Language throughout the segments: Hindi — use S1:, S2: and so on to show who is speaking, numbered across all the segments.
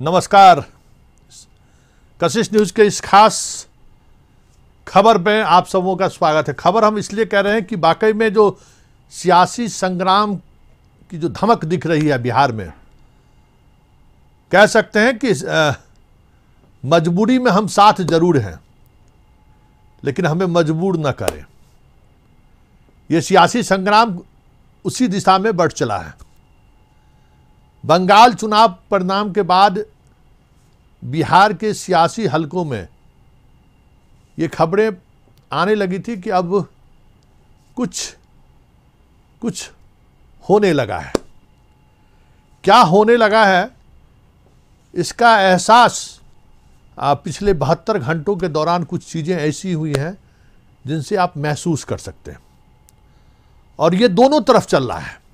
S1: नमस्कार। कशिश न्यूज़ के इस खास खबर में आप सबों का स्वागत है। खबर हम इसलिए कह रहे हैं कि वाकई में जो सियासी संग्राम की जो धमक दिख रही है बिहार में, कह सकते हैं कि मजबूरी में हम साथ ज़रूर हैं, लेकिन हमें मजबूर न करें। यह सियासी संग्राम उसी दिशा में बढ़ चला है। बंगाल चुनाव परिणाम के बाद बिहार के सियासी हलकों में ये खबरें आने लगी थी कि अब कुछ कुछ होने लगा है। क्या होने लगा है? इसका एहसास पिछले बहत्तर घंटों के दौरान कुछ चीज़ें ऐसी हुई हैं जिनसे आप महसूस कर सकते हैं। और ये दोनों तरफ़ चल रहा है।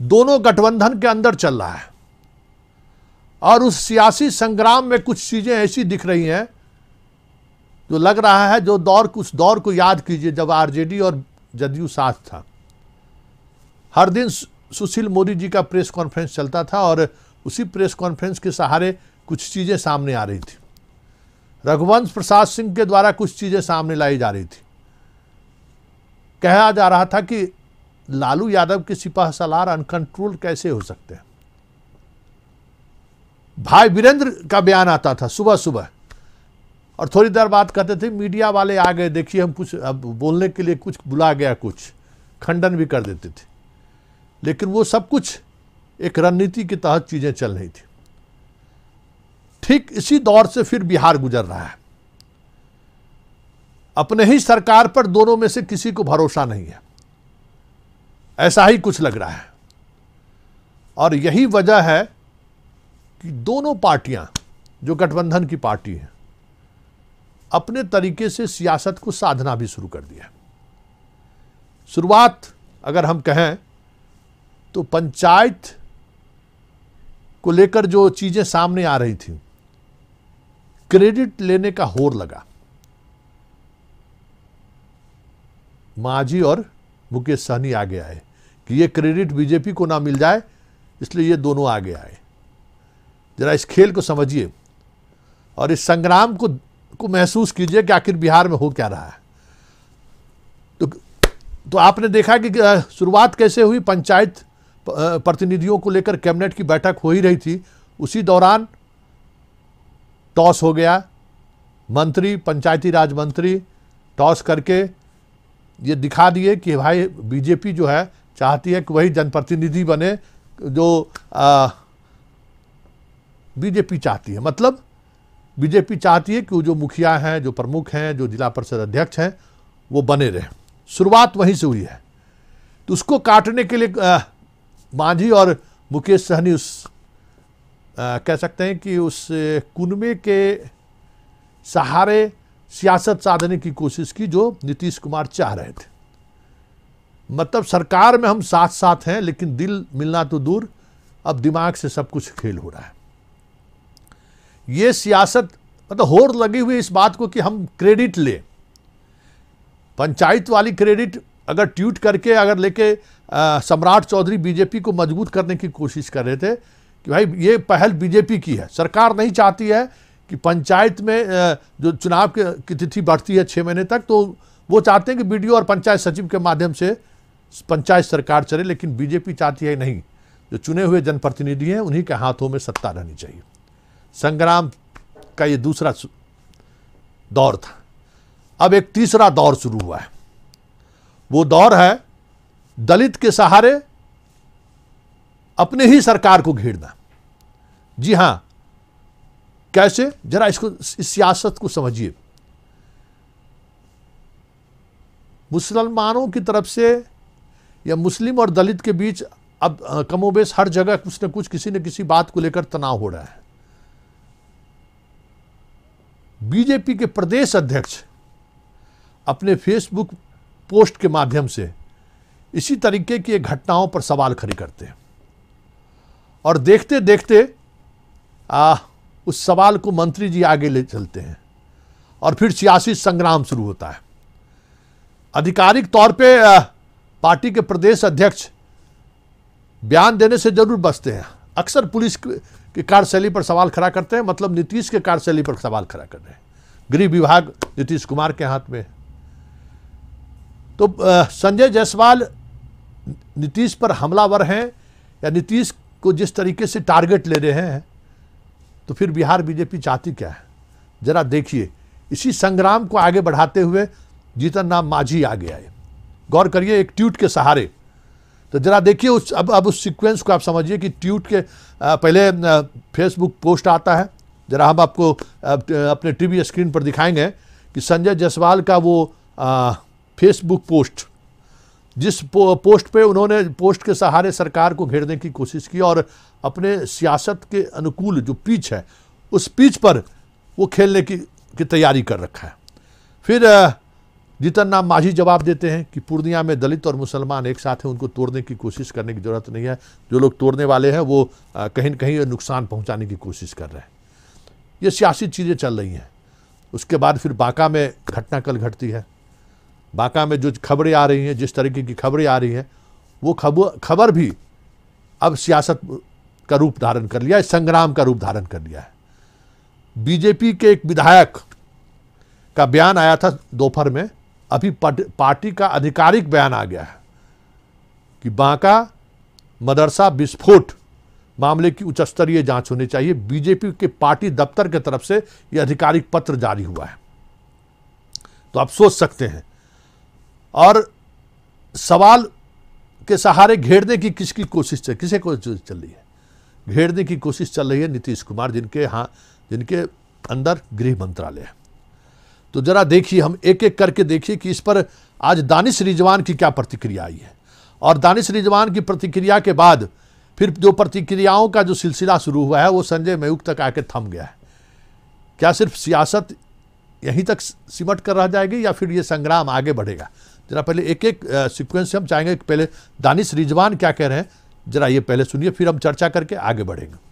S1: दोनों गठबंधन के अंदर चल रहा है। और उस सियासी संग्राम में कुछ चीज़ें ऐसी दिख रही हैं जो लग रहा है, जो दौर उस दौर को याद कीजिए, जब आरजेडी और जदयू साथ था। हर दिन सुशील मोदी जी का प्रेस कॉन्फ्रेंस चलता था और उसी प्रेस कॉन्फ्रेंस के सहारे कुछ चीज़ें सामने आ रही थी। रघुवंश प्रसाद सिंह के द्वारा कुछ चीज़ें सामने लाई जा रही थी। कहा जा रहा था कि लालू यादव के सिपाह सलार अनकंट्रोल कैसे हो सकते हैं? भाई वीरेंद्र का बयान आता था सुबह सुबह। और थोड़ी देर बाद कहते थे, मीडिया वाले आ गए, देखिए हम कुछ, अब बोलने के लिए कुछ बुला गया, कुछ खंडन भी कर देते थे। लेकिन वो सब कुछ एक रणनीति के तहत चीज़ें चल रही थी। ठीक इसी दौर से फिर बिहार गुजर रहा है। अपने ही सरकार पर दोनों में से किसी को भरोसा नहीं है। ऐसा ही कुछ लग रहा है। और यही वजह है कि दोनों पार्टियाँ, जो गठबंधन की पार्टी है, अपने तरीके से सियासत को साधना भी शुरू कर दिया शुरुआत अगर हम कहें तो पंचायत को लेकर जो चीज़ें सामने आ रही थी, क्रेडिट लेने का होर लगा। मांझी और मुकेश सहनी आगे आए। कि ये क्रेडिट बीजेपी को ना मिल जाए, इसलिए ये दोनों आगे आए। जरा इस खेल को समझिए और इस संग्राम को को महसूस कीजिए कि आखिर बिहार में हो क्या रहा है। तो तो आपने देखा कि शुरुआत कैसे हुई? पंचायत प्रतिनिधियों को लेकर कैबिनेट की बैठक हो ही रही थी। उसी दौरान टॉस हो गया। मंत्री, पंचायती राज मंत्री टॉस करके ये दिखा दिए कि भाई, बीजेपी जो है चाहती है कि वही जनप्रतिनिधि बने जो बीजेपी चाहती है। मतलब बीजेपी चाहती है कि जो मुखिया हैं जो प्रमुख हैं जो जिला परिषद अध्यक्ष हैं वो बने रहें। शुरुआत वहीं से हुई है। तो उसको काटने के लिए मांझी और मुकेश सहनी उस अ, कह सकते हैं कि उस कुनबे के सहारे सियासत साधने की कोशिश की जो नीतीश कुमार चाह रहे थे। मतलब सरकार में हम साथ साथ हैं, लेकिन दिल मिलना तो दूर। अब दिमाग से सब कुछ खेल हो रहा है। ये सियासत मतलब होड़ लगी हुई इस बात को कि हम क्रेडिट ले। पंचायत वाली क्रेडिट अगर ट्वीट करके, अगर लेके सम्राट चौधरी बीजेपी को मज़बूत करने की कोशिश कर रहे थे कि भाई, ये पहल बीजेपी की है। सरकार नहीं चाहती है कि पंचायत में जो चुनाव के- की तिथि बढ़ती है छः महीने तक तो वो चाहते हैं कि बीडीओ और पंचायत सचिव के माध्यम से पंचायत सरकार चले, लेकिन बीजेपी चाहती है नहीं। जो चुने हुए जनप्रतिनिधि हैं, उन्हीं के हाथों में सत्ता रहनी चाहिए। संग्राम का ये दूसरा दौर था। अब एक तीसरा दौर शुरू हुआ है। वो दौर है दलित के सहारे अपने ही सरकार को घेरना। जी हाँ, कैसे? जरा इसको, इस सियासत को समझिए। मुसलमानों की तरफ़ से या मुस्लिम और दलित के बीच अब कमोबेश हर जगह कुछ न कुछ किसी न किसी बात को लेकर तनाव हो रहा है। बीजेपी के प्रदेश अध्यक्ष अपने फेसबुक पोस्ट के माध्यम से इसी तरीके की घटनाओं पर सवाल खड़ी करते हैं। और देखते देखते आ, उस सवाल को मंत्री जी आगे ले चलते हैं और फिर सियासी संग्राम शुरू होता है। आधिकारिक तौर पे पार्टी के प्रदेश अध्यक्ष बयान देने से ज़रूर बचते हैं। अक्सर पुलिस की कार्यशैली पर सवाल खड़ा करते हैं मतलब नीतीश के कार्यशैली पर सवाल खड़ा कर रहे हैं। गृह विभाग नीतीश कुमार के हाथ में। तो संजय जायसवाल नीतीश पर हमलावर हैं या नीतीश को जिस तरीके से टारगेट ले रहे हैं तो फिर बिहार बीजेपी चाहती क्या है? जरा देखिए, इसी संग्राम को आगे बढ़ाते हुए जीतन राम मांझी आगे आए। गौर करिए एक ट्वीट के सहारे। तो जरा देखिए उस अब अब उस सीक्वेंस को आप समझिए कि ट्वीट के पहले फेसबुक पोस्ट आता है। जरा हम आपको अपने टीवी स्क्रीन पर दिखाएँगे कि संजय जायसवाल का वो फेसबुक पोस्ट जिस पो, पोस्ट पे उन्होंने पोस्ट के सहारे सरकार को घेरने की कोशिश की और अपने सियासत के अनुकूल जो पिच है उस पिच पर वो खेलने की, की तैयारी कर रखा है। फिर जीतन राम मांझी जवाब देते हैं कि पूर्णिया में दलित और मुसलमान एक साथ हैं, उनको तोड़ने की कोशिश करने की ज़रूरत नहीं है। जो लोग तोड़ने वाले हैं, वो कहीं न कहीं नुकसान पहुँचाने की कोशिश कर रहे हैं। ये सियासी चीज़ें चल रही हैं। उसके बाद फिर बांका में घटना कल घटती है। बांका में जो खबरें आ रही हैं, जिस तरीके की खबरें आ रही हैं, वो खबर खबर भी अब सियासत का रूप धारण कर लिया है, संग्राम का रूप धारण कर लिया है। बीजेपी के एक विधायक का बयान आया था दोपहर में अभी पार्टी का आधिकारिक बयान आ गया है कि बांका मदरसा विस्फोट मामले की उच्च स्तरीय जाँच होनी चाहिए। बीजेपी के पार्टी दफ्तर के तरफ़ से यह आधिकारिक पत्र जारी हुआ है। तो आप सोच सकते हैं। और सवाल के सहारे घेरने की किसकी कोशिश चल, किसे कोशिश चल रही है? घेरने की कोशिश चल रही है नीतीश कुमार, जिनके हाँ जिनके अंदर गृह मंत्रालय है। तो जरा देखिए, हम एक एक करके देखिए कि इस पर आज दानिश रिजवान की क्या प्रतिक्रिया आई है। और दानिश रिजवान की प्रतिक्रिया के बाद फिर जो प्रतिक्रियाओं का जो सिलसिला शुरू हुआ है, वो संजय मयूख तक आके थम गया है। क्या सिर्फ़ सियासत यहीं तक सिमट कर रह जाएगी या फिर ये संग्राम आगे बढ़ेगा? जरा पहले एक एक सिक्वेंस हम चाहेंगे कि पहले दानिश रिजवान क्या कह रहे हैं? जरा ये पहले सुनिए, फिर हम चर्चा करके आगे बढ़ेंगे।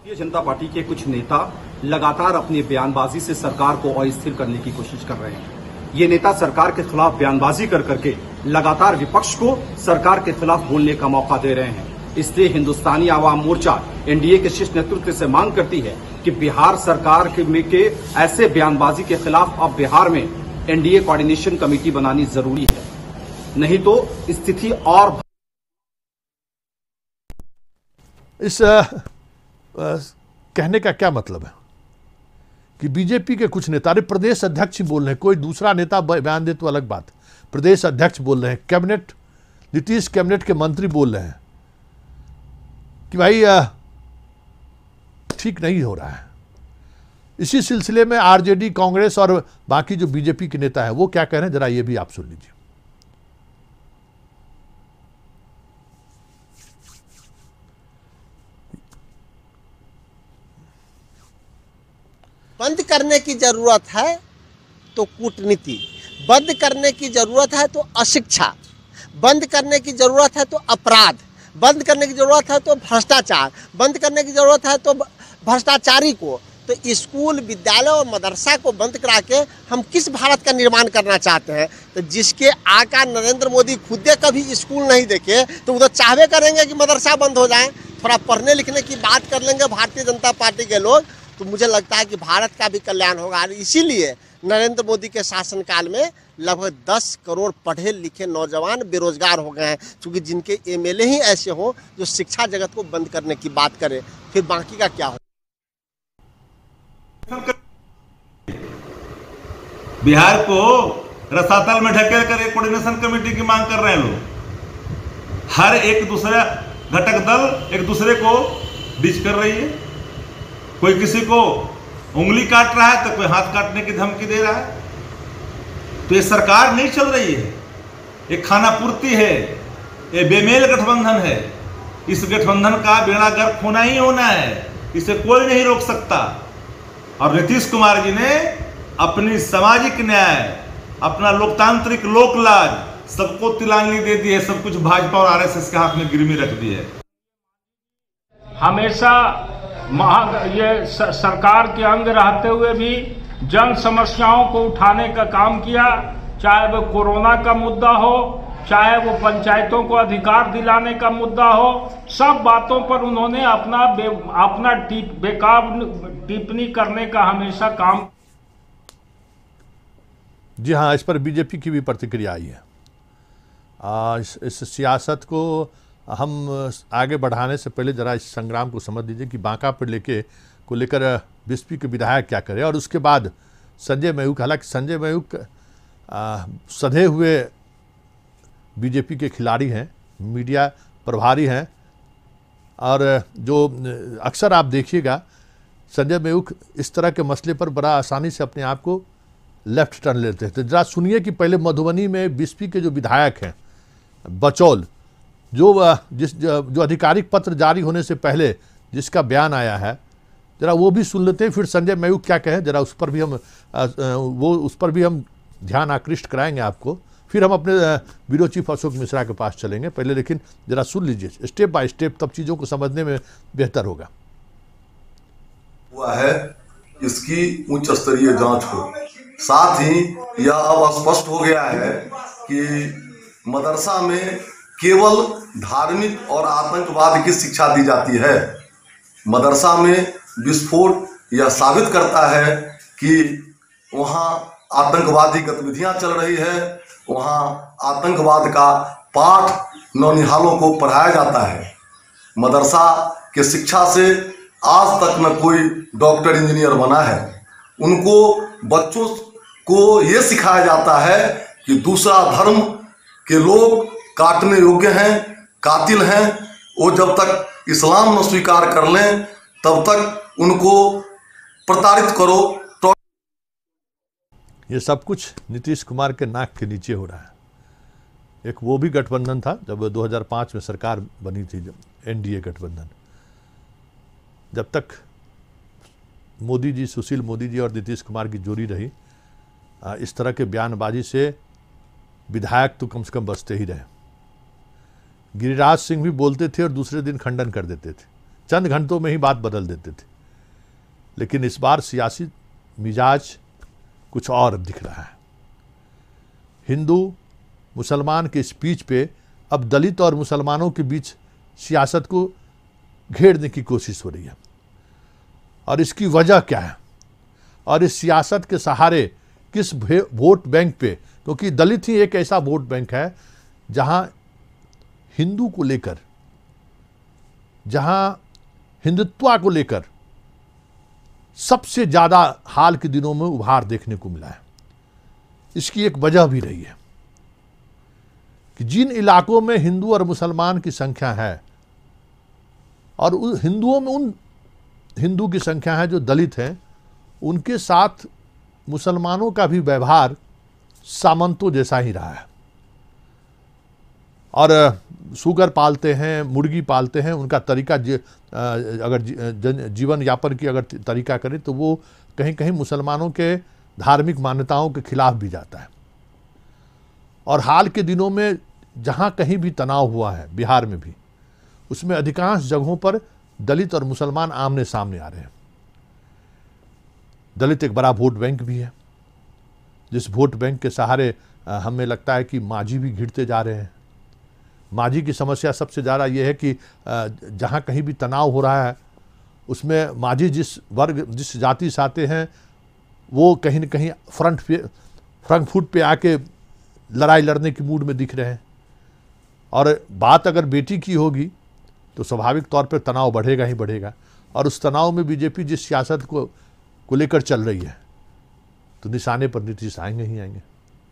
S2: भारतीय जनता पार्टी के कुछ नेता लगातार अपनी बयानबाजी से सरकार को अस्थिर करने की कोशिश कर रहे हैं। ये नेता सरकार के खिलाफ बयानबाजी कर करके लगातार विपक्ष को सरकार के खिलाफ बोलने का मौका दे रहे हैं। इसलिए हिंदुस्तानी आवाम मोर्चा एनडीए के शीर्ष नेतृत्व से मांग करती है कि बिहार सरकार के, में के ऐसे बयानबाजी के खिलाफ अब बिहार में एनडीए कोऑर्डिनेशन कमेटी बनानी ज़रूरी है। नहीं तो स्थिति और
S1: इस कहने का क्या मतलब है? कि बीजेपी के कुछ नेता, अरे प्रदेश अध्यक्ष बोल रहे हैं, कोई दूसरा नेता बयान दे तो अलग बात। प्रदेश अध्यक्ष बोल रहे हैं, कैबिनेट, नीतीश कैबिनेट के मंत्री बोल रहे हैं कि भाई ठीक नहीं हो रहा है। इसी सिलसिले में आरजेडी, कांग्रेस और बाकी जो बीजेपी के नेता है, वो क्या कह रहे हैं? जरा ये भी आप सुन लीजिए।
S3: बंद करने की ज़रूरत है तो कूटनीति, बंद करने की ज़रूरत है तो अशिक्षा, बंद करने की ज़रूरत है तो अपराध, बंद करने की ज़रूरत है तो भ्रष्टाचार, बंद करने की ज़रूरत है तो भ्रष्टाचारी को। तो स्कूल, विद्यालय और मदरसा को बंद करा के हम किस भारत का निर्माण करना चाहते हैं? तो जिसके आका नरेंद्र मोदी खुदे कभी स्कूल नहीं देखे तो वो तो चाहवे करेंगे कि मदरसा बंद हो जाए। थोड़ा पढ़ने लिखने की बात कर लेंगे, भारतीय जनता पार्टी के लोग। तो मुझे लगता है कि भारत का भी कल्याण होगा। इसीलिए नरेंद्र मोदी के शासनकाल में लगभग 10 करोड़ पढ़े लिखे नौजवान बेरोजगार हो गए हैं, क्योंकि जिनके एमएलए ही ऐसे हों जो शिक्षा जगत को बंद करने की बात करें। फिर बाकी का क्या हो?
S4: बिहार को रसातल में ढकेल कर एक कोऑर्डिनेशन कमेटी की मांग कर रहे हैं लोग। हर एक दूसरा घटक दल एक दूसरे को बीच कर रही है। कोई किसी को उंगली काट रहा है तो कोई हाथ काटने की धमकी दे रहा है? तो ये सरकार नहीं चल रही है। ये खाना पूर्ति है। ये बेमेल गठबंधन है। इस गठबंधन का बेड़ा गर्क होना ही होना है। इसे कोई नहीं रोक सकता। और नीतीश कुमार जी ने अपनी सामाजिक न्याय, अपना लोकतांत्रिक लोकलाज सबको तिलांजलि दे दी है। सब कुछ भाजपा और आरएसएस के हाथ में गिरवी रख दी है।
S5: हमेशा महा ये सरकार के अंग रहते हुए भी जन समस्याओं को उठाने का काम किया चाहे वो कोरोना का मुद्दा हो चाहे वो पंचायतों को अधिकार दिलाने का मुद्दा हो सब बातों पर उन्होंने अपना बे, अपना टिप, बेकार टिप्पणी करने का हमेशा काम
S1: जी हाँ इस पर बीजेपी की भी प्रतिक्रिया आई है। आ, इस, इस सियासत को हम आगे बढ़ाने से पहले ज़रा इस संग्राम को समझ लीजिए कि बांका पर लेके, को लेकर बीएसपी के विधायक क्या करे। और उसके बाद संजय मयूख, हालाँकि संजय मयूख सधे हुए बीजेपी के खिलाड़ी हैं, मीडिया प्रभारी हैं। और जो अक्सर आप देखिएगा, संजय मयूख इस तरह के मसले पर बड़ा आसानी से अपने आप को लेफ़्ट टर्न लेते थे जरा सुनिए कि पहले मधुबनी में बीएसपी के जो विधायक हैं, बचौल जो जिस, जो आधिकारिक पत्र जारी होने से पहले जिसका बयान आया है, जरा वो भी सुन लेते हैं। फिर संजय मयूख क्या कहें, जरा उस पर भी हम वो उस पर भी हम ध्यान आकृष्ट कराएँगे आपको। फिर हम अपने ब्यूरो चीफ अशोक मिश्रा के पास चलेंगे पहले, लेकिन जरा सुन लीजिए, स्टेप बाय स्टेप तब चीज़ों को समझने में बेहतर होगा।
S6: हुआ है इसकी उच्च स्तरीय जाँच हो। साथ ही यह अब स्पष्ट हो गया है कि मदरसा में केवल धार्मिक और आतंकवाद की शिक्षा दी जाती है। मदरसा में विस्फोट यह साबित करता है कि वहाँ आतंकवादी गतिविधियाँ चल रही है, वहाँ आतंकवाद का पाठ नौनिहालों को पढ़ाया जाता है। मदरसा के शिक्षा से आज तक न कोई डॉक्टर इंजीनियर बना है। उनको बच्चों को ये सिखाया जाता है कि दूसरा धर्म के लोग काटने योग्य हैं, कातिल हैं, वो जब तक इस्लाम न स्वीकार कर लें, तब तक उनको प्रताड़ित करो तो
S1: ये सब कुछ नीतीश कुमार के नाक के नीचे हो रहा है। एक वो भी गठबंधन था, जब 2005 में सरकार बनी थी, जब एनडीए गठबंधन। जब तक मोदी जी, सुशील मोदी जी और नीतीश कुमार की जोड़ी रही इस तरह के बयानबाजी से विधायक तो कम से कम बचते ही रहे। गिरिराज सिंह भी बोलते थे और दूसरे दिन खंडन कर देते थे। चंद घंटों में ही बात बदल देते थे। लेकिन इस बार सियासी मिजाज कुछ और दिख रहा है। हिंदू, मुसलमान के स्पीच पे अब दलित और मुसलमानों के बीच सियासत को घेरने की कोशिश हो रही है। और इसकी वजह क्या है? और इस सियासत के सहारे किस वोट बैंक पे? क्योंकि दलित ही एक ऐसा वोट बैंक है जहाँ हिंदू को लेकर, जहाँ हिंदुत्व को लेकर सबसे ज़्यादा हाल के दिनों में उभार देखने को मिला है। इसकी एक वजह भी रही है कि जिन इलाकों में हिंदू और मुसलमान की संख्या है, और उन हिंदुओं में उन हिंदू की संख्या है जो दलित हैं, उनके साथ मुसलमानों का भी व्यवहार सामंतों जैसा ही रहा है। और सुगर पालते हैं मुर्गी पालते हैं उनका तरीका जी, अगर जन जीवन यापन की अगर तरीका करें तो वो कहीं कहीं मुसलमानों के धार्मिक मान्यताओं के खिलाफ भी जाता है। और हाल के दिनों में जहाँ कहीं भी तनाव हुआ है बिहार में भी उसमें अधिकांश जगहों पर दलित और मुसलमान आमने सामने आ रहे हैं। दलित एक बड़ा वोट बैंक भी है जिस वोट बैंक के सहारे हमें लगता है कि मांझी भी घिरते जा रहे हैं। मांझी की समस्या सबसे ज़्यादा ये है कि जहाँ कहीं भी तनाव हो रहा है, उसमें मांझी जिस वर्ग, जिस जाति से आते हैं, वो कहीं न कहीं फ्रंट पे फ्रंट फुट पे आके लड़ाई लड़ने की मूड में दिख रहे हैं। और बात अगर बेटी की होगी तो स्वाभाविक तौर पर तनाव बढ़ेगा ही बढ़ेगा। और उस तनाव में बीजेपी जिस सियासत को को लेकर चल रही है तो निशाने पर नीतीश आएँगे ही आएँगे।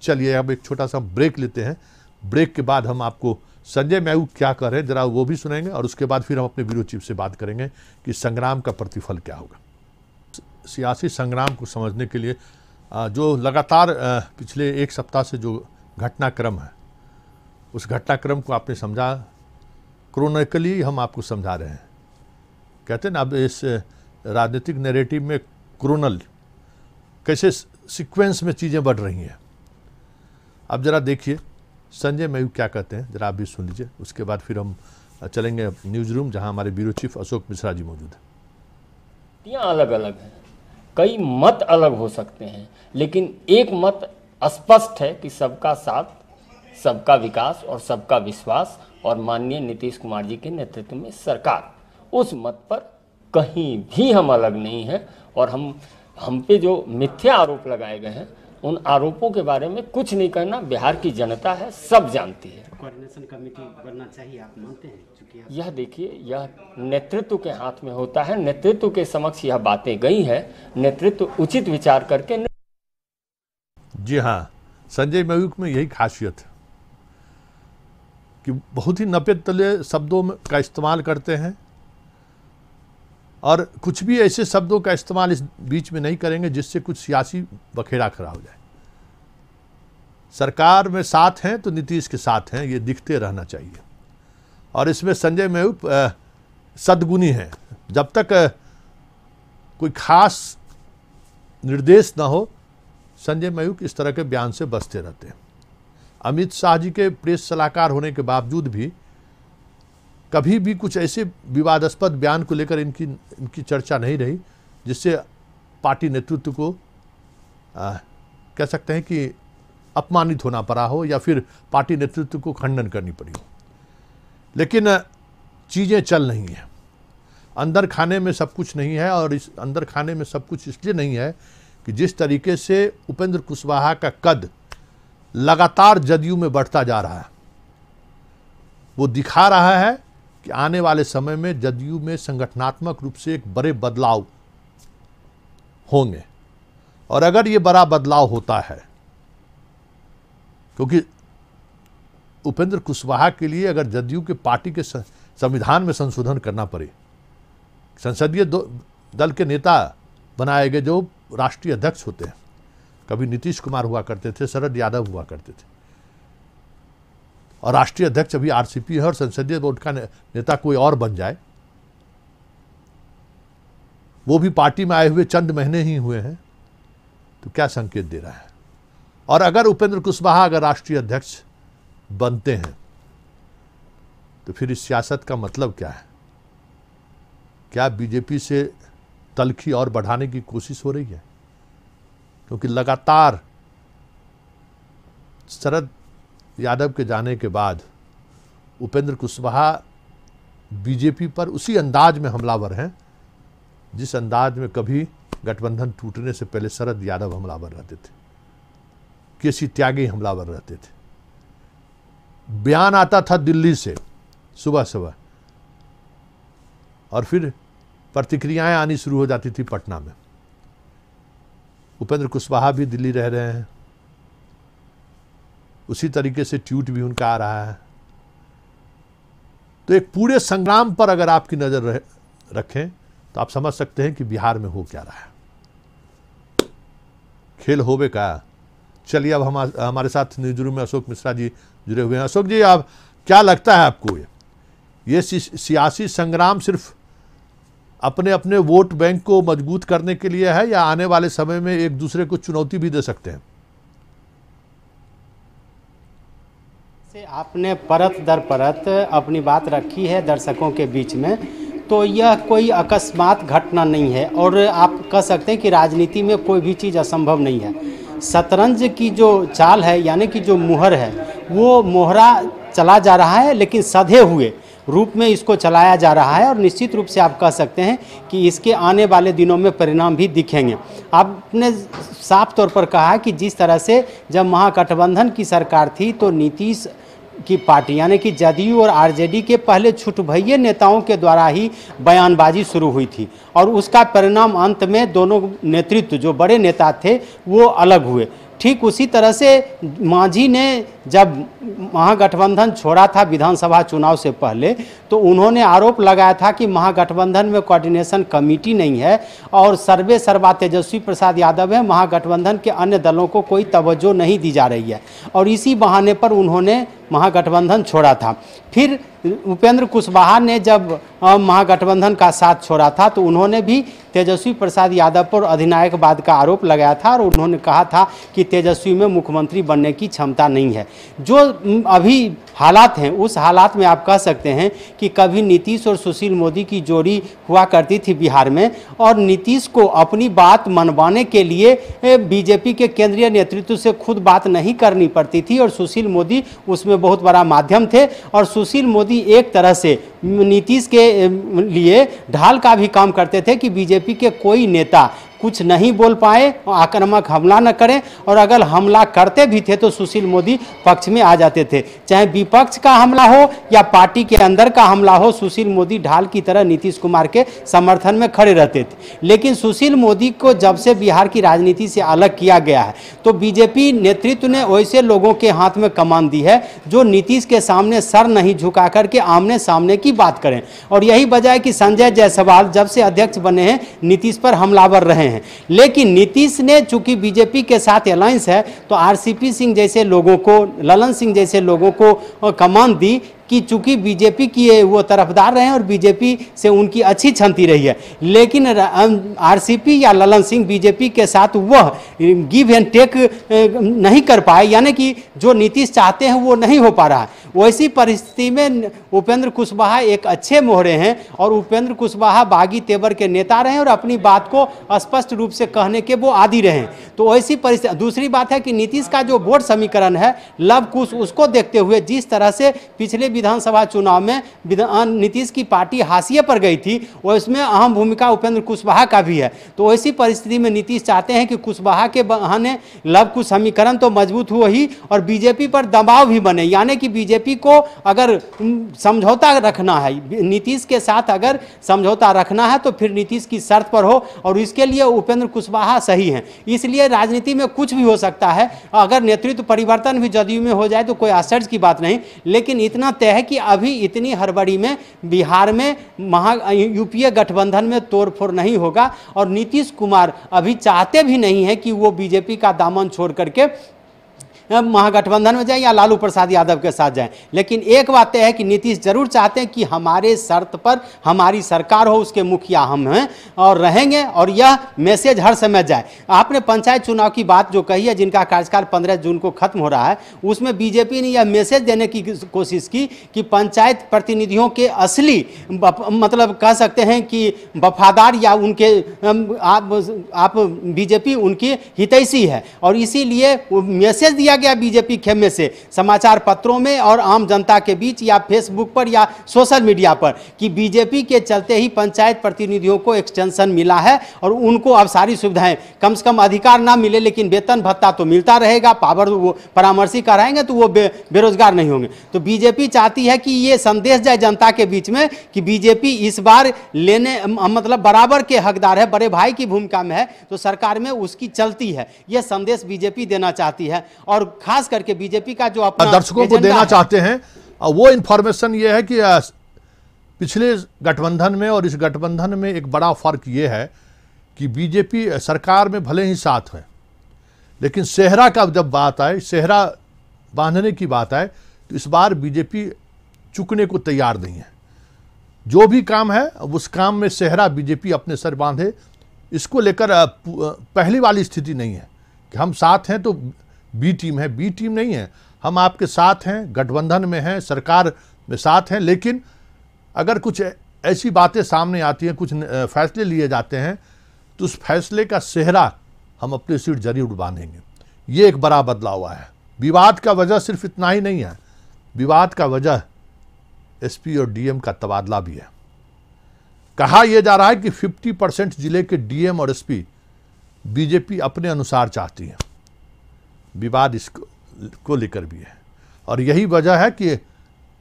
S1: चलिए, अब एक छोटा सा ब्रेक लेते हैं। ब्रेक के बाद हम आपको संजय मैयू क्या कर रहे हैं, जरा वो भी सुनेंगे और उसके बाद फिर हम अपने ब्यूरो चीफ से बात करेंगे कि संग्राम का प्रतिफल क्या होगा। सियासी संग्राम को समझने के लिए जो लगातार पिछले एक सप्ताह से जो घटनाक्रम है, उस घटनाक्रम को आपने समझा, क्रोनिकली हम आपको समझा रहे हैं। कहते हैं ना, अब इस राजनीतिक नैरेटिव में क्रोनल, कैसे सीक्वेंस में चीज़ें बढ़ रही हैं। अब ज़रा देखिए संजय मयूख क्या कहते हैं? ज़रा आप भी सुन लीजिए। उसके बाद फिर हम चलेंगे न्यूज़ रूम, जहाँ हमारे ब्यूरो चीफ अशोक मिश्रा जी मौजूद
S7: हैं। अलग अलग हैं। कई मत अलग हो सकते हैं, लेकिन एक मत स्पष्ट है कि सबका साथ, सबका विकास और सबका विश्वास और माननीय नीतीश कुमार जी के नेतृत्व में सरकार। उस मत पर कहीं भी हम अलग नहीं हैं और हम हम पे जो मिथ्या आरोप लगाए गए हैं उन आरोपों के बारे में कुछ नहीं करना। बिहार की जनता है सब जानती है।
S8: कोऑर्डिनेशन कमेटी बनना चाहिए आप मानते हैं? चूँकि
S7: यह देखिए यह नेतृत्व के हाथ में होता है। नेतृत्व के समक्ष यह बातें गई हैं। नेतृत्व उचित विचार करके
S1: जी हाँ संजय मयूख में यही खासियत है कि बहुत ही नपे तले शब्दों का इस्तेमाल करते हैं। और कुछ भी ऐसे शब्दों का इस्तेमाल इस बीच में नहीं करेंगे जिससे कुछ सियासी बखेड़ा खड़ा हो जाए। सरकार में साथ हैं तो नीतीश के साथ हैं, ये दिखते रहना चाहिए। और इसमें संजय मयूख सदगुनी हैं। जब तक कोई खास निर्देश ना हो, संजय मयूख इस तरह के बयान से बचते रहते हैं। अमित शाह जी के प्रेस सलाहकार होने के बावजूद भी कभी भी कुछ ऐसे विवादास्पद बयान को लेकर इनकी इनकी चर्चा नहीं रही जिससे पार्टी नेतृत्व को आ, कह सकते हैं कि अपमानित होना पड़ा हो या फिर पार्टी नेतृत्व को खंडन करनी पड़ी हो। लेकिन चीज़ें चल नहीं हैं। अंदर खाने में सब कुछ नहीं है और इस अंदर खाने में सब कुछ इसलिए नहीं है कि जिस तरीके से उपेंद्र कुशवाहा का कद लगातार जदयू में बढ़ता जा रहा है वो दिखा रहा है कि आने वाले समय में जदयू में संगठनात्मक रूप से एक बड़े बदलाव होंगे। और अगर ये बड़ा बदलाव होता है, क्योंकि उपेंद्र कुशवाहा के लिए अगर जदयू के पार्टी के संविधान में संशोधन करना पड़े, संसदीय दल के नेता बनाए गए जो राष्ट्रीय अध्यक्ष होते हैं, कभी नीतीश कुमार हुआ करते थे, शरद यादव हुआ करते थे और राष्ट्रीय अध्यक्ष अभी आरसीपी है और संसदीय बोर्ड का नेता कोई और बन जाए। वो भी पार्टी में आए हुए चंद महीने ही हुए हैं तो क्या संकेत दे रहा है? और अगर उपेंद्र कुशवाहा अगर राष्ट्रीय अध्यक्ष बनते हैं तो फिर इस सियासत का मतलब क्या है? क्या बीजेपी से तलखी और बढ़ाने की कोशिश हो रही है? क्योंकि लगातार शरद यादव के जाने के बाद उपेंद्र कुशवाहा बीजेपी पर उसी अंदाज में हमलावर हैं, जिस अंदाज में कभी गठबंधन टूटने से पहले शरद यादव हमलावर रहते थे, केसी त्यागी हमलावर रहते थे। बयान आता था दिल्ली से, सुबह सुबह, और फिर प्रतिक्रियाएँ आनी शुरू हो जाती थी पटना में। उपेंद्र कुशवाहा भी दिल्ली रह रहे हैं। उसी तरीके से ट्यूट भी उनका आ रहा है। तो एक पूरे संग्राम पर अगर आपकी नज़र रखें तो आप समझ सकते हैं कि बिहार में हो क्या रहा है। खेल होवे का। चलिए अब हम हमारे साथ न्यूज़ रूम में अशोक मिश्रा जी जुड़े हुए हैं। अशोक जी, आप क्या लगता है आपको ये? ये सियासी संग्राम सिर्फ़ अपने अपने वोट बैंक को मज़बूत करने के लिए है या आने वाले समय में एक दूसरे को चुनौती भी दे सकते हैं?
S8: से आपने परत दर परत अपनी बात रखी है दर्शकों के बीच में तो यह कोई अकस्मात घटना नहीं है। और आप कह सकते हैं कि राजनीति में कोई भी चीज़ असंभव नहीं है। शतरंज की जो चाल है, यानी कि जो मुहर है, वो मोहरा चला जा रहा है, लेकिन सधे हुए रूप में इसको चलाया जा रहा है। और निश्चित रूप से आप कह सकते हैं कि इसके आने वाले दिनों में परिणाम भी दिखेंगे। आपने साफ़ तौर पर कहा कि जिस तरह से जब महागठबंधन की सरकार थी तो नीतीश की पार्टी, यानी कि जदयू और आरजेडी के पहले छुटभइये नेताओं के द्वारा ही बयानबाजी शुरू हुई थी। और उसका परिणाम अंत में दोनों नेतृत्व, जो बड़े नेता थे, वो अलग हुए। ठीक उसी तरह से मांझी ने जब महागठबंधन छोड़ा था विधानसभा चुनाव से पहले तो उन्होंने आरोप लगाया था कि महागठबंधन में कोऑर्डिनेशन कमेटी नहीं है और सर्वे सर्वा तेजस्वी प्रसाद यादव है। महागठबंधन के अन्य दलों को कोई तवज्जो नहीं दी जा रही है। और इसी बहाने पर उन्होंने महागठबंधन छोड़ा था। फिर उपेंद्र कुशवाहा ने जब महागठबंधन का साथ छोड़ा था तो उन्होंने भी तेजस्वी प्रसाद यादव पर अधिनायकवाद का आरोप लगाया था और उन्होंने कहा था कि तेजस्वी में मुख्यमंत्री बनने की क्षमता नहीं है। जो अभी हालात हैं, उस हालात में आप कह सकते हैं कि कभी नीतीश और सुशील मोदी की जोड़ी हुआ करती थी बिहार में और नीतीश को अपनी बात मनवाने के लिए बीजेपी के केंद्रीय नेतृत्व से खुद बात नहीं करनी पड़ती थी और सुशील मोदी उसमें बहुत बड़ा माध्यम थे और सुशील मोदी एक तरह से नीतीश के लिए ढाल का भी काम करते थे कि बीजेपी के कोई नेता कुछ नहीं बोल पाए आक्रामक हमला न करें। और अगर हमला करते भी थे तो सुशील मोदी पक्ष में आ जाते थे। चाहे विपक्ष का हमला हो या पार्टी के अंदर का हमला हो, सुशील मोदी ढाल की तरह नीतीश कुमार के समर्थन में खड़े रहते थे। लेकिन सुशील मोदी को जब से बिहार की राजनीति से अलग किया गया है तो बीजेपी नेतृत्व ने वैसे लोगों के हाथ में कमान दी है, जो नीतीश के सामने सर नहीं झुका करके आमने सामने की बात करें। और यही वजह है कि संजय जायसवाल जब से अध्यक्ष बने हैं, नीतीश पर हमलावर रहे हैं। लेकिन नीतीश ने चूँकि बीजेपी के साथ अलायंस है तो आरसीपी सिंह जैसे लोगों को, ललन सिंह जैसे लोगों को कमान दी कि चूँकि बीजेपी की वो तरफदार रहे हैं और बीजेपी से उनकी अच्छी छनती रही है। लेकिन आरसीपी या ललन सिंह बीजेपी के साथ वह गिव एंड टेक नहीं कर पाए, यानी कि जो नीतीश चाहते हैं वो नहीं हो पा रहा है। वैसी परिस्थिति में उपेंद्र कुशवाहा एक अच्छे मोहरे हैं और उपेंद्र कुशवाहा बागी तेवर के नेता रहे और अपनी बात को स्पष्ट रूप से कहने के वो आदि रहे तो ऐसी परिस्थिति, दूसरी बात है कि नीतीश का जो वोट समीकरण है, लव कुश, उसको देखते हुए जिस तरह से पिछले विधानसभा चुनाव में नीतीश की पार्टी हाशिए पर गई थी, और इसमें अहम भूमिका उपेंद्र कुशवाहा का भी है। तो ऐसी परिस्थिति में नीतीश चाहते हैं कि कुशवाहा के बहाने लव कुश समीकरण तो मज़बूत हुआ ही, और बीजेपी पर दबाव भी बने। यानी कि बीजेपी को अगर समझौता रखना है, नीतीश के साथ अगर समझौता रखना है तो फिर नीतीश की शर्त पर हो, और इसके लिए उपेंद्र कुशवाहा सही हैं। इसलिए राजनीति में कुछ भी हो सकता है। अगर नेतृत्व परिवर्तन भी जदयू में हो जाए तो कोई आश्चर्य की बात नहीं। लेकिन इतना तय है कि अभी इतनी हड़बड़ी में बिहार में महा, यूपीए गठबंधन में तोड़फोड़ नहीं होगा और नीतीश कुमार अभी चाहते भी नहीं है कि वो बीजेपी का दामन छोड़ करके महागठबंधन में जाएँ या लालू प्रसाद यादव के साथ जाएँ। लेकिन एक बात यह है कि नीतीश ज़रूर चाहते हैं कि हमारे शर्त पर हमारी सरकार हो, उसके मुखिया हम हैं और रहेंगे और यह मैसेज हर समय जाए। आपने पंचायत चुनाव की बात जो कही है, जिनका कार्यकाल पंद्रह जून को खत्म हो रहा है, उसमें बीजेपी ने यह मैसेज देने की कोशिश की कि पंचायत प्रतिनिधियों के असली मतलब कह सकते हैं कि वफादार या उनके आप आप बीजेपी उनकी हितैषी है। और इसीलिए मैसेज दिया गया बीजेपी खेमे से। समाचार पत्रों में और आम जनता के बीच या फेसबुक पर या सोशल मीडिया पर कि बीजेपी के चलते ही पंचायत प्रतिनिधियों को एक्सटेंशन मिला है और उनको अब सारी सुविधाएँ। कम से कम अधिकार ना मिले लेकिन वेतन भत्ता तो मिलता रहेगा पावर वो परामर्शी कराएँगे तो वो बे, बेरोजगार नहीं होंगे। तो बीजेपी चाहती है कि ये संदेश जाए जनता के बीच में कि बीजेपी इस बार लेने मतलब बराबर के हकदार है बड़े भाई की भूमिका में है तो सरकार में उसकी चलती है। यह संदेश बीजेपी देना चाहती है और खास करके बीजेपी का जो अपना
S1: दर्शकों को देना चाहते हैं वो इंफॉर्मेशन ये है कि पिछले गठबंधन में और इस गठबंधन में एक बड़ा फ़र्क ये है कि बीजेपी सरकार में भले ही साथ है लेकिन सेहरा का जब बात आए सेहरा बांधने की बात आए तो इस बार बीजेपी चुकने को तैयार नहीं है। जो भी काम है उस काम में सेहरा बीजेपी अपने सर बांधे इसको लेकर पहली वाली स्थिति नहीं है कि हम साथ हैं तो बी टीम है, बी टीम नहीं है। हम आपके साथ हैं, गठबंधन में हैं, सरकार में साथ हैं, लेकिन अगर कुछ ऐसी बातें सामने आती हैं, कुछ फैसले लिए जाते हैं तो उस फैसले का सेहरा हम अपनी सीट ज़रूर बांधेंगे। ये एक बड़ा बदलाव आया है। विवाद का वजह सिर्फ़ इतना ही नहीं है, विवाद का वजह एसपी और डीएम का तबादला भी है। कहा यह जा रहा है कि 50 परसेंट ज़िले के डीएम और एसपी बीजेपी अपने अनुसार चाहती है। विवाद इसको को लेकर भी है। और यही वजह है कि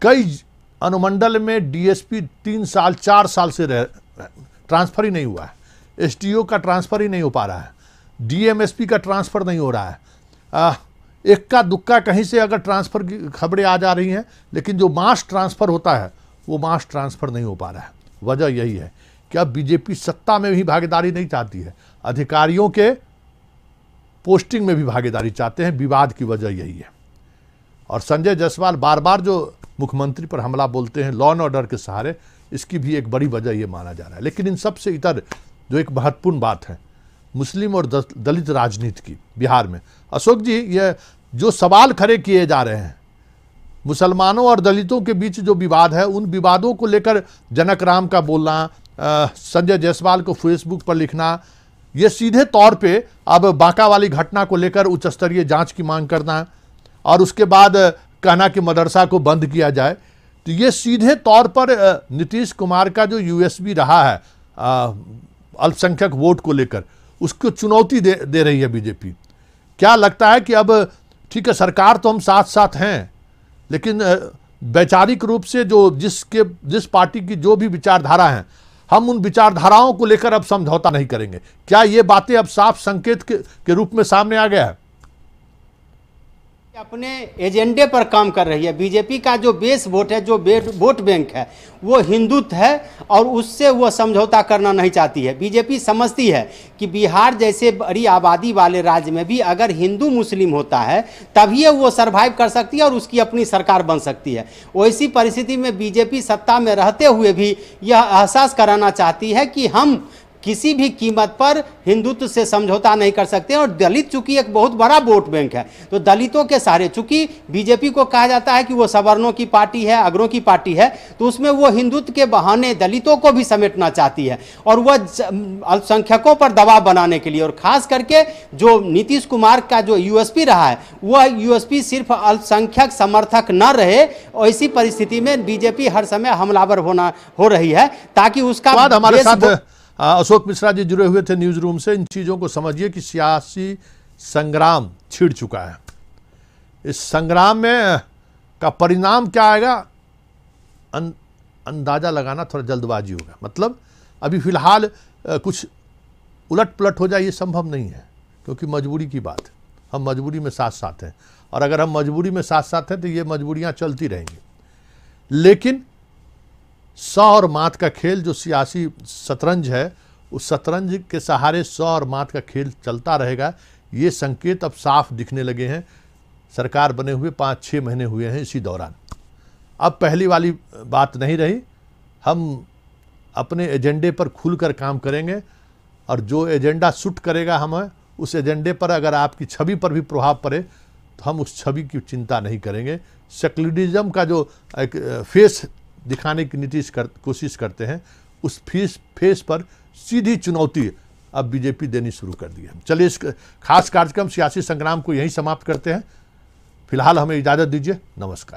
S1: कई अनुमंडल में डीएसपी तीन साल चार साल से रह ट्रांसफ़र ही नहीं हुआ है। एसटीओ का ट्रांसफ़र ही नहीं हो पा रहा है। डीएमएसपी का ट्रांसफ़र नहीं हो रहा है। आ, इक्का दुक्का कहीं से अगर ट्रांसफ़र की खबरें आ जा रही हैं लेकिन जो मास ट्रांसफ़र होता है वो मास ट्रांसफ़र नहीं हो पा रहा है। वजह यही है कि अब बीजेपी सत्ता में भी भागीदारी नहीं चाहती है। अधिकारियों के पोस्टिंग में भी भागीदारी चाहते हैं, विवाद की वजह यही है। और संजय जायसवाल बार बार जो मुख्यमंत्री पर हमला बोलते हैं लॉ एंड ऑर्डर के सहारे, इसकी भी एक बड़ी वजह ये माना जा रहा है। लेकिन इन सबसे इतर जो एक महत्वपूर्ण बात है, मुस्लिम और दलित राजनीति की, बिहार में। अशोक जी, ये जो सवाल खड़े किए जा रहे हैं, मुसलमानों और दलितों के बीच जो विवाद है, उन विवादों को लेकर जनक राम का बोलना संजय जायसवाल को फेसबुक पर लिखना ये सीधे तौर पे अब बांका वाली घटना को लेकर उच्च स्तरीय जाँच की मांग करना और उसके बाद कहना कि मदरसा को बंद किया जाए। तो ये सीधे तौर पर नीतीश कुमार का जो यूएसबी रहा है अल्पसंख्यक वोट को लेकर, उसको चुनौती दे दे रही है बीजेपी। क्या लगता है कि अब, ठीक है, सरकार तो हम साथ साथ हैं, लेकिन वैचारिक रूप से जो जिसके, जिस पार्टी की जो भी विचारधारा है हम उन विचारधाराओं को लेकर अब समझौता नहीं करेंगे। क्या ये बातें अब साफ़ संकेत के, के रूप में सामने आ गया है?
S8: अपने एजेंडे पर काम कर रही है। बीजेपी का जो बेस वोट है, जो वोट बैंक है, वो हिंदुत्व है और उससे वो समझौता करना नहीं चाहती है। बीजेपी समझती है कि बिहार जैसे बड़ी आबादी वाले राज्य में भी अगर हिंदू मुस्लिम होता है, तभी वो सरवाइव कर सकती है और उसकी अपनी सरकार बन सकती है। वैसी परिस्थिति में बीजेपी सत्ता में रहते हुए भी यह एहसास कराना चाहती है कि हम किसी भी कीमत पर हिंदुत्व से समझौता नहीं कर सकते और दलित चूँकि एक बहुत बड़ा वोट बैंक है तो दलितों के सारे चूँकि बीजेपी को कहा जाता है कि वो सवर्णों की पार्टी है अग्रों की पार्टी है तो उसमें वो हिंदुत्व के बहाने दलितों को भी समेटना चाहती है और वह अल्पसंख्यकों पर दबाव बनाने के लिए और खास करके जो नीतीश कुमार का जो यूएसपी रहा है वह यूएसपी सिर्फ़ अल्पसंख्यक समर्थक न रहे ऐसी परिस्थिति में बीजेपी हर समय हमलावर होना हो रही है ताकि उसका
S1: हमारे साथ अशोक मिश्रा जी जुड़े हुए थे न्यूज़ रूम से। इन चीज़ों को समझिए कि सियासी संग्राम छिड़ चुका है। इस संग्राम में का परिणाम क्या आएगा? अन, अंदाज़ा लगाना थोड़ा जल्दबाजी होगा। मतलब अभी फ़िलहाल कुछ उलट पलट हो जाए ये संभव नहीं है क्योंकि मजबूरी की बात है। हम मजबूरी में साथ साथ हैं। और अगर हम मजबूरी में साथ साथ हैं तो ये मजबूरियाँ चलती रहेंगी। लेकिन सौ और मात का खेल जो सियासी शतरंज है, उस शतरंज के सहारे सौ और मात का खेल चलता रहेगा। ये संकेत अब साफ़ दिखने लगे हैं। सरकार बने हुए पाँच छः महीने हुए हैं इसी दौरान। अब पहली वाली बात नहीं रही। हम अपने एजेंडे पर खुलकर काम करेंगे और जो एजेंडा सूट करेगा हमें, उस एजेंडे पर अगर आपकी छवि पर भी प्रभाव पड़े तो हम उस छवि की चिंता नहीं करेंगे। सेक्युलरिज्म का जो एक फेस दिखाने की नीतीश कर, कोशिश करते हैं, उस फ़ीस, फेस पर सीधी चुनौती अब बीजेपी देनी शुरू कर दी है। चलिए इस खास कार्यक्रम सियासी संग्राम को यहीं समाप्त करते हैं। फ़िलहाल हमें इजाज़त दीजिए। नमस्कार।